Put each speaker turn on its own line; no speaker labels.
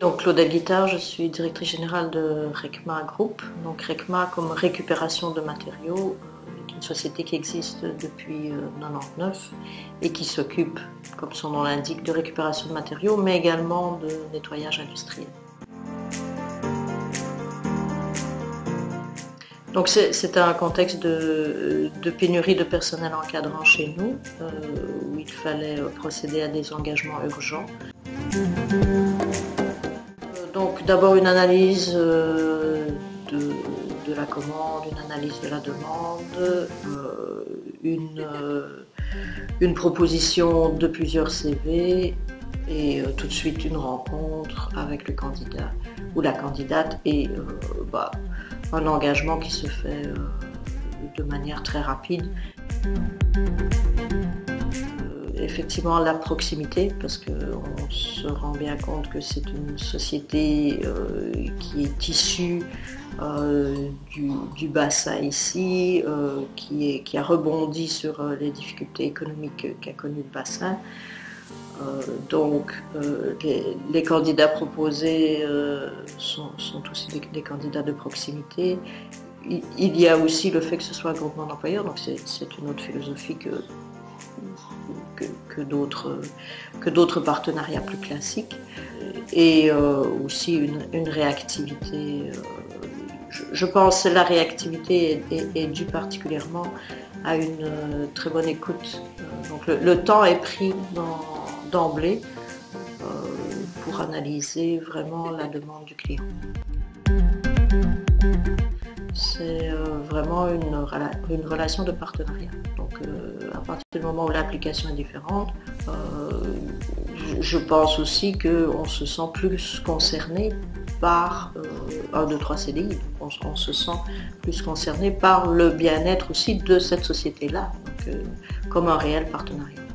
Donc Claudel Guitard, je suis directrice générale de RECMA Group. Donc RECMA comme récupération de matériaux est une société qui existe depuis 1999 et qui s'occupe, comme son nom l'indique, de récupération de matériaux, mais également de nettoyage industriel. Donc c'est un contexte de, pénurie de personnel encadrant chez nous, euh, où il fallait procéder à des engagements urgents. D'abord une analyse euh, de, la commande, une analyse de la demande, euh, une, une proposition de plusieurs CV et tout de suite une rencontre avec le candidat ou la candidate et bah, un engagement qui se fait euh, de manière très rapide. Euh, effectivement, la proximité, parce qu'on se rend bien compte que c'est une société euh, qui est issue du, bassin ici, qui, qui, a rebondi sur les difficultés économiques qu'a connues le bassin. Euh, donc euh, les, candidats proposés euh, sont, aussi des, candidats de proximité. Il, y a aussi le fait que ce soit un groupement d'employeurs, donc c'est une autre philosophie que, que, d'autres partenariats plus classiques. Et aussi une, réactivité. Je, pense que la réactivité est, due particulièrement à une très bonne écoute. Donc le temps est pris d'emblée euh, pour analyser vraiment la demande du client. Euh, vraiment une, une, relation de partenariat. Donc euh, à partir du moment où l'application est différente, je pense aussi qu'on se sent plus concerné par un, deux, trois CDI. On, se sent plus concerné par le bien-être aussi de cette société-là, comme un réel partenariat.